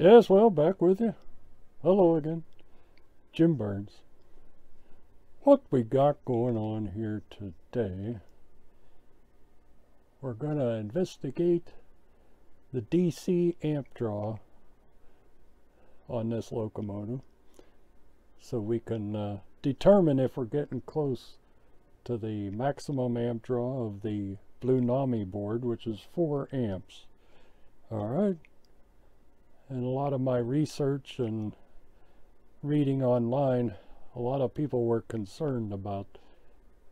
Yes, well, back with you. Hello again. Jim Burns. What we got going on here today, we're going to investigate the DC amp draw on this locomotive so we can uh, determine if we're getting close to the maximum amp draw of the Blunami board, which is 4 amps. All right and a lot of my research and reading online, a lot of people were concerned about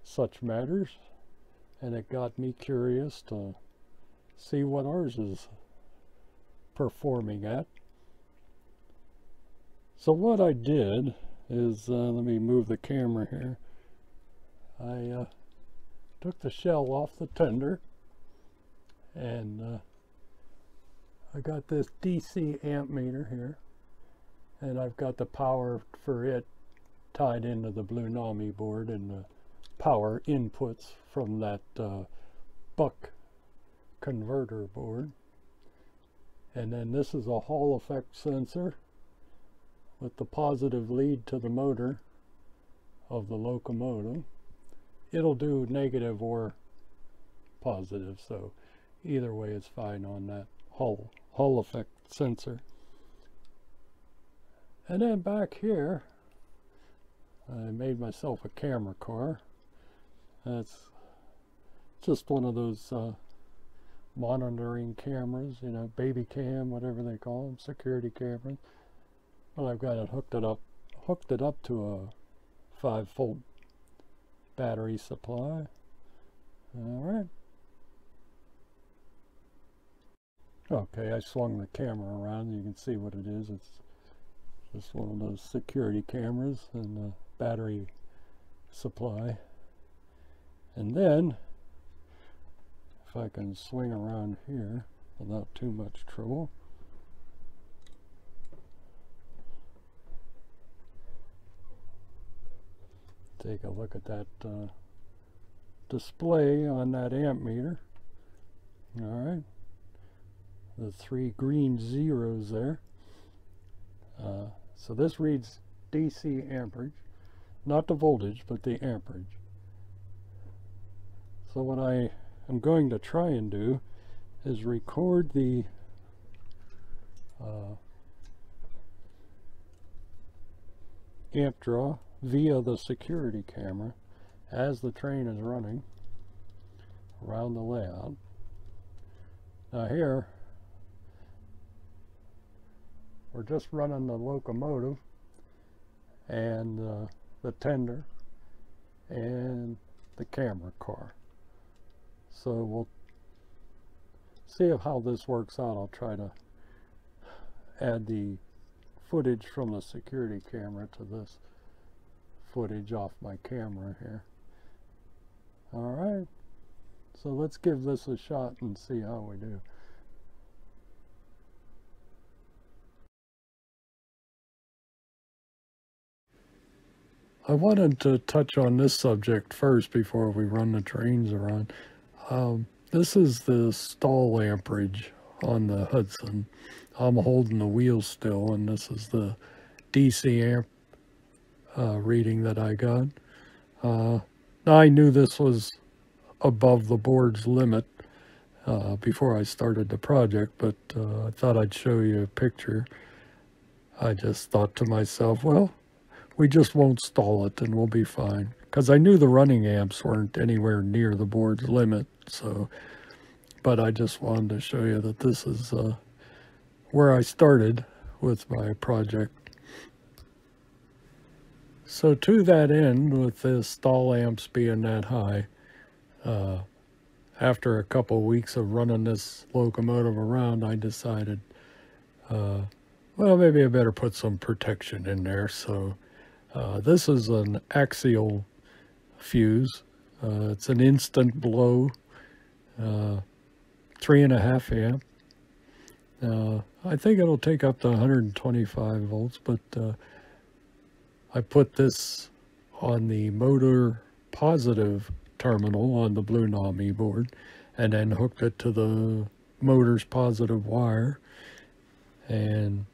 such matters, and it got me curious to see what ours is performing at. So what I did is, uh, let me move the camera here, I uh, took the shell off the tender and uh, I got this DC amp meter here and I've got the power for it tied into the Blunami board and the power inputs from that uh, buck converter board. And then this is a Hall effect sensor with the positive lead to the motor of the locomotive. It'll do negative or positive so either way is fine on that Hall Hall effect sensor. And then back here, I made myself a camera car. That's just one of those uh, monitoring cameras, you know, baby cam, whatever they call them, security cameras. Well, I've got it hooked it up, hooked it up to a 5 volt battery supply. All right. Okay, I swung the camera around. You can see what it is. It's just one of those security cameras and the battery supply. And then, if I can swing around here without too much trouble, take a look at that uh, display on that amp meter. All right the three green zeros there. Uh, so this reads DC amperage, not the voltage, but the amperage. So what I am going to try and do is record the uh, amp draw via the security camera as the train is running around the layout. Now here we're just running the locomotive and uh, the tender and the camera car. So we'll see how this works out. I'll try to add the footage from the security camera to this footage off my camera here. Alright, so let's give this a shot and see how we do. I wanted to touch on this subject first before we run the trains around. Um, this is the stall amperage on the Hudson. I'm holding the wheel still, and this is the DC amp uh, reading that I got. Uh, I knew this was above the board's limit uh, before I started the project, but uh, I thought I'd show you a picture. I just thought to myself, well, we just won't stall it and we'll be fine. Because I knew the running amps weren't anywhere near the board's limit, so, but I just wanted to show you that this is uh, where I started with my project. So to that end, with the stall amps being that high, uh, after a couple weeks of running this locomotive around, I decided, uh, well, maybe I better put some protection in there. So uh, this is an axial fuse. Uh, it's an instant blow, uh, three and a half amp. Uh, I think it'll take up to 125 volts, but uh, I put this on the motor positive terminal on the Blunami board and then hooked it to the motor's positive wire. And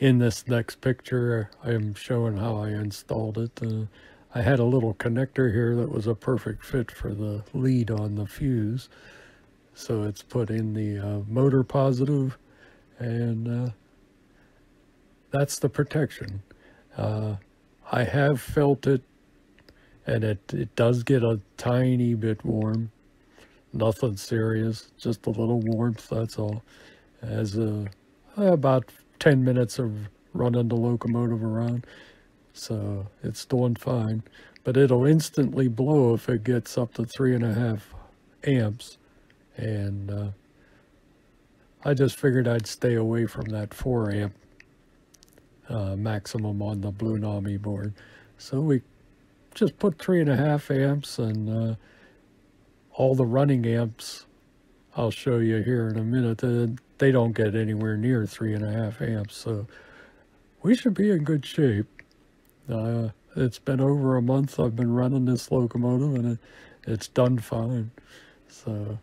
in this next picture, I'm showing how I installed it. Uh, I had a little connector here that was a perfect fit for the lead on the fuse. So it's put in the uh, motor positive and uh, that's the protection. Uh, I have felt it and it, it does get a tiny bit warm. Nothing serious, just a little warmth, that's all. As a, about 10 minutes of running the locomotive around. So it's doing fine. But it'll instantly blow if it gets up to three and a half amps. And uh, I just figured I'd stay away from that four amp uh, maximum on the Blunami board. So we just put three and a half amps and uh, all the running amps I'll show you here in a minute. They don't get anywhere near three and a half amps. So we should be in good shape. Uh, it's been over a month I've been running this locomotive and it, it's done fine. So,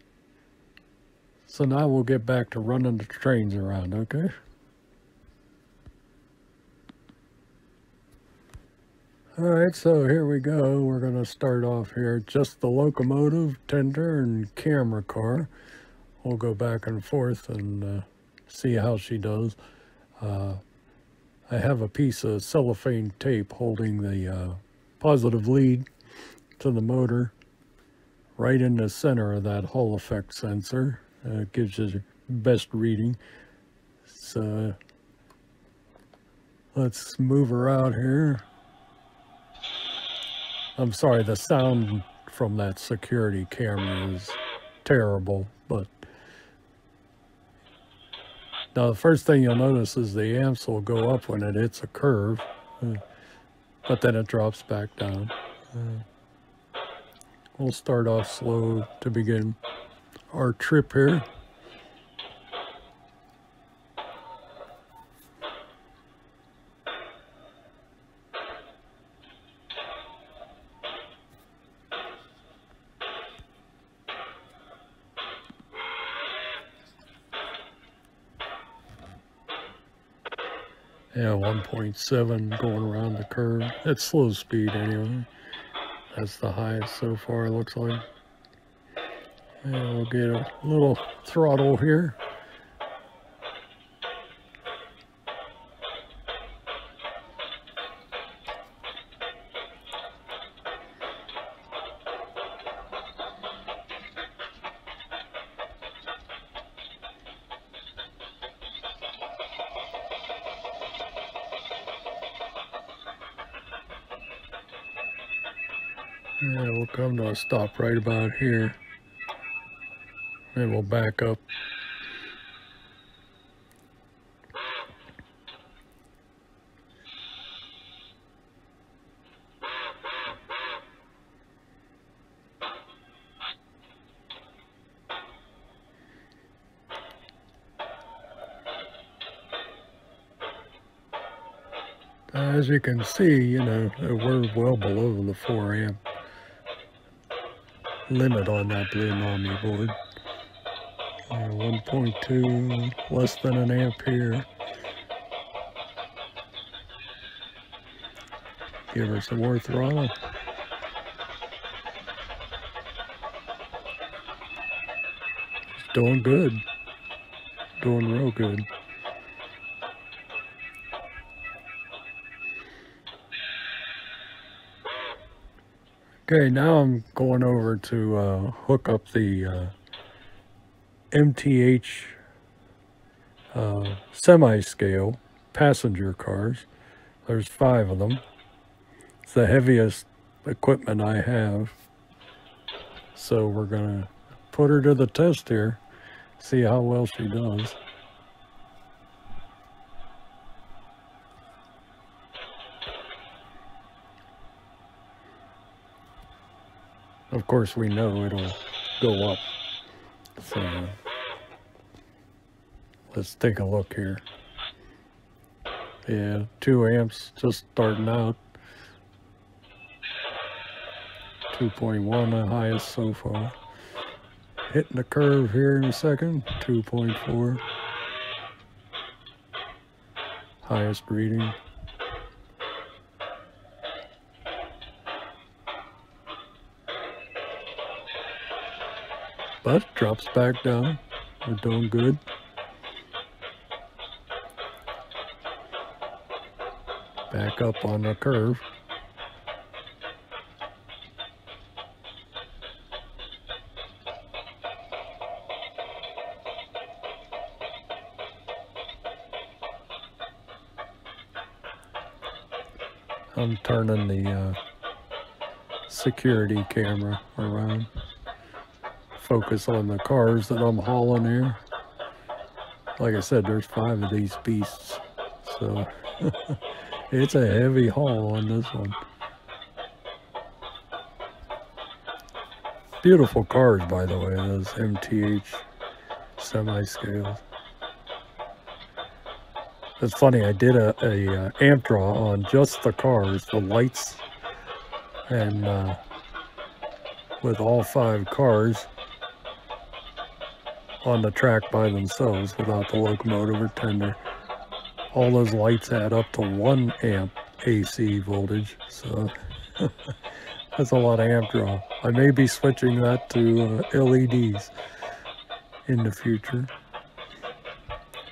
so now we'll get back to running the trains around, okay? All right, so here we go. We're going to start off here. Just the locomotive, tender, and camera car. We'll go back and forth and uh, see how she does. Uh, I have a piece of cellophane tape holding the uh, positive lead to the motor right in the center of that Hall effect sensor. Uh, it gives you the best reading. So let's move her out here. I'm sorry, the sound from that security camera is terrible, but now, the first thing you'll notice is the amps will go up when it hits a curve, uh, but then it drops back down. Uh, we'll start off slow to begin our trip here. 1.7 going around the curve. It's slow speed anyway. That's the highest so far, looks like. And we'll get a little throttle here. Yeah, we'll come to a stop right about here. And we'll back up. As you can see, you know, we're well below the 4 amp limit on that Blunami board. Uh, 1.2, less than an amp here. Give her some more throttle. It's doing good. Doing real good. Okay, now I'm going over to uh, hook up the uh, MTH uh, semi-scale passenger cars. There's five of them. It's the heaviest equipment I have. So we're going to put her to the test here, see how well she does. Of course, we know it'll go up. So let's take a look here. Yeah, two amps just starting out. 2.1 the highest so far. Hitting the curve here in a second, 2.4. Highest reading. But drops back down. We're doing good. Back up on the curve. I'm turning the uh, security camera around. Focus on the cars that I'm hauling here. Like I said, there's five of these beasts. So it's a heavy haul on this one. Beautiful cars, by the way, those MTH semi-scales. It's funny, I did a, a uh, amp draw on just the cars, the lights, and uh, with all five cars on the track by themselves without the locomotive or tender. All those lights add up to one amp AC voltage, so that's a lot of amp draw. I may be switching that to uh, LEDs in the future.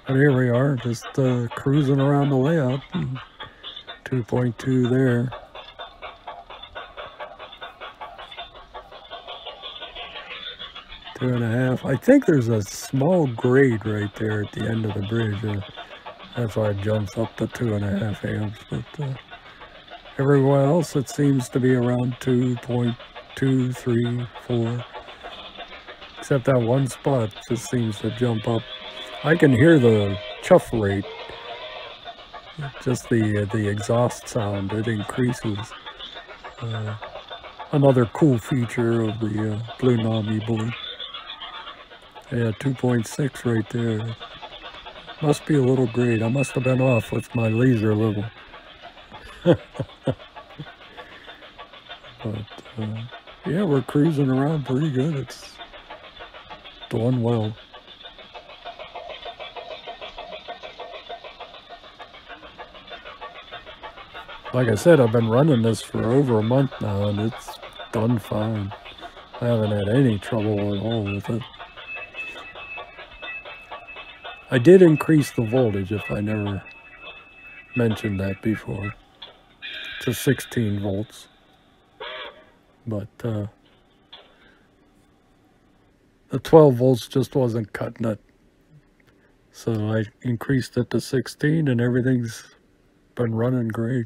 But here we are, just uh, cruising around the layout. 2.2 there. Two and a half. I think there's a small grade right there at the end of the bridge. Uh, that's why it jumps up to two and a half amps. But uh, everywhere else it seems to be around 2.2, 3, 4. Except that one spot just seems to jump up I can hear the chuff rate, just the the exhaust sound, it increases. Uh, another cool feature of the uh, Blunami Blue. Yeah, 2.6 right there. Must be a little great. I must have been off with my laser a little. but, uh, yeah, we're cruising around pretty good. It's doing well. Like I said, I've been running this for over a month now and it's done fine. I haven't had any trouble at all with it. I did increase the voltage if I never mentioned that before to 16 volts. But uh, the 12 volts just wasn't cutting it. So I increased it to 16 and everything's been running great.